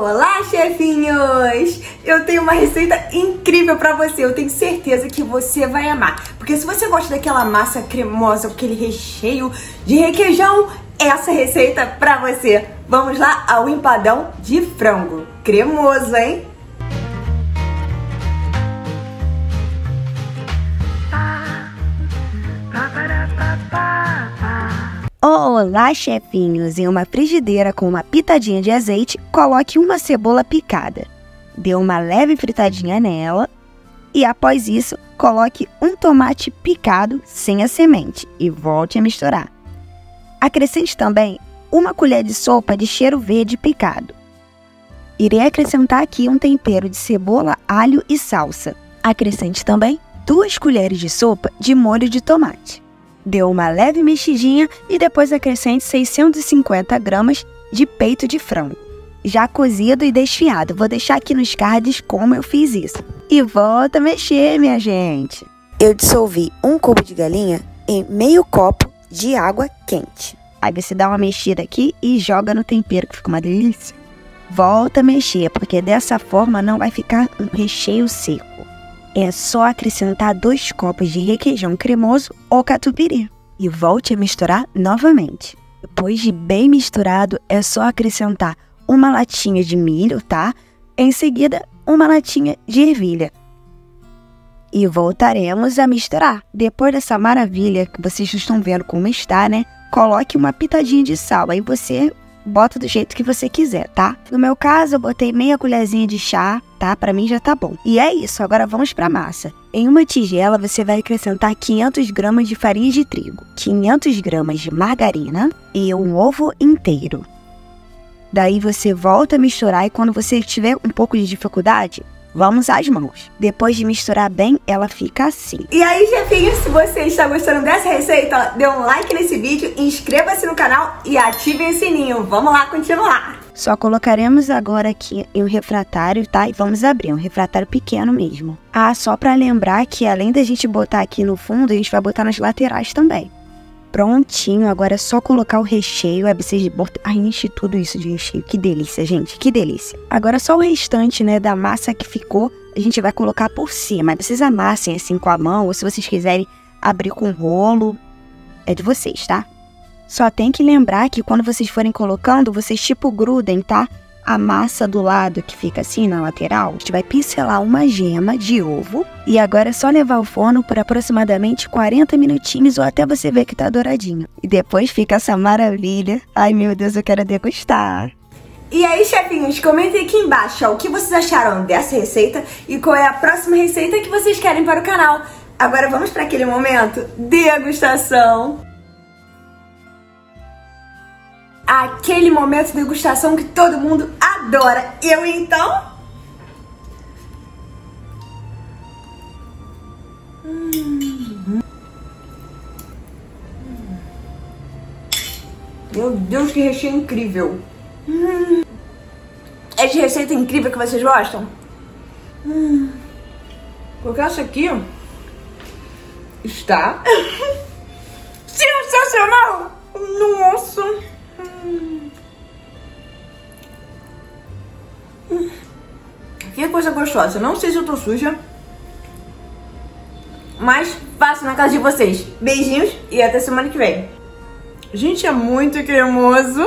Olá, chefinhos! Eu tenho uma receita incrível pra você. Eu tenho certeza que você vai amar. Porque se você gosta daquela massa cremosa, aquele recheio de requeijão, essa receita pra você. Vamos lá ao empadão de frango. Cremoso, hein? Olá, chefinhos! Em uma frigideira com uma pitadinha de azeite, coloque uma cebola picada. Dê uma leve fritadinha nela e, após isso, coloque um tomate picado sem a semente e volte a misturar. Acrescente também uma colher de sopa de cheiro verde picado. Irei acrescentar aqui um tempero de cebola, alho e salsa. Acrescente também duas colheres de sopa de molho de tomate. Dê uma leve mexidinha e depois acrescente 650 gramas de peito de frango, já cozido e desfiado. Vou deixar aqui nos cards como eu fiz isso. E volta a mexer, minha gente. Eu dissolvi um cubo de galinha em meio copo de água quente. Aí você dá uma mexida aqui e joga no tempero, que fica uma delícia. Volta a mexer, porque dessa forma não vai ficar um recheio seco é só acrescentar dois copos de requeijão cremoso ou catupiry e volte a misturar novamente. Depois de bem misturado, é só acrescentar uma latinha de milho, tá? Em seguida, uma latinha de ervilha. E voltaremos a misturar. Depois dessa maravilha que vocês estão vendo como está, né? Coloque uma pitadinha de sal. Aí você bota do jeito que você quiser, tá? No meu caso, eu botei meia colherzinha de chá, tá? Para mim já tá bom. E é isso, agora vamos para massa. Em uma tigela, você vai acrescentar 500 gramas de farinha de trigo, 500 gramas de margarina e um ovo inteiro. Daí você volta a misturar e quando você tiver um pouco de dificuldade, Vamos às mãos. Depois de misturar bem, ela fica assim. E aí, chefinho, se você está gostando dessa receita, dê um like nesse vídeo, inscreva-se no canal e ative o sininho. Vamos lá continuar. Só colocaremos agora aqui em um refratário, tá? E vamos abrir, um refratário pequeno mesmo. Ah, só para lembrar que além da gente botar aqui no fundo, a gente vai botar nas laterais também. Prontinho, agora é só colocar o recheio. Aí vocês botam. Ai, enche tudo isso de recheio. Que delícia, gente, que delícia. Agora só o restante, né, da massa que ficou, a gente vai colocar por cima. Vocês amassem assim com a mão, ou se vocês quiserem abrir com rolo, é de vocês, tá? Só tem que lembrar que quando vocês forem colocando, vocês tipo grudem, tá? a massa do lado que fica assim na lateral, a gente vai pincelar uma gema de ovo e agora é só levar ao forno por aproximadamente 40 minutinhos ou até você ver que tá douradinho. E depois fica essa maravilha. Ai meu Deus, eu quero degustar. E aí, chefinhos, comentem aqui embaixo ó, o que vocês acharam dessa receita e qual é a próxima receita que vocês querem para o canal. Agora vamos para aquele momento degustação. Aquele momento de degustação que todo mundo adora. Eu então. Meu Deus, que recheio incrível! É de receita incrível que vocês gostam? Porque essa aqui está Que coisa gostosa. Não sei se eu tô suja. Mas faço na casa de vocês. Beijinhos e até semana que vem. Gente, é muito cremoso.